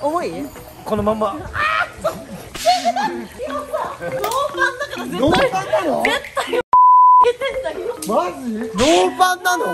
重い？このまま。ノーパンだから絶対。ノーパンなの？絶対マジ？ノーパンなの？